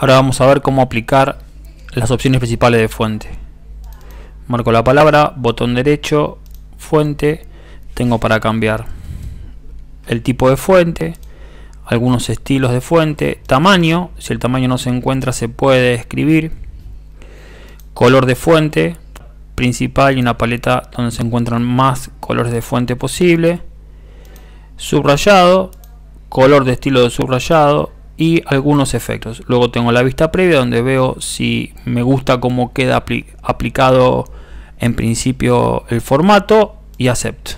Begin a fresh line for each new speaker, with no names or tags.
Ahora vamos a ver cómo aplicar las opciones principales de fuente. Marco la palabra, botón derecho, fuente, tengo para cambiar el tipo de fuente, algunos estilos de fuente, tamaño, si el tamaño no se encuentra se puede escribir, color de fuente principal y una paleta donde se encuentran más colores de fuente posible, subrayado, color de estilo de subrayado y algunos efectos. Luego tengo la vista previa donde veo si me gusta cómo queda aplicado en principio el formato y acepto.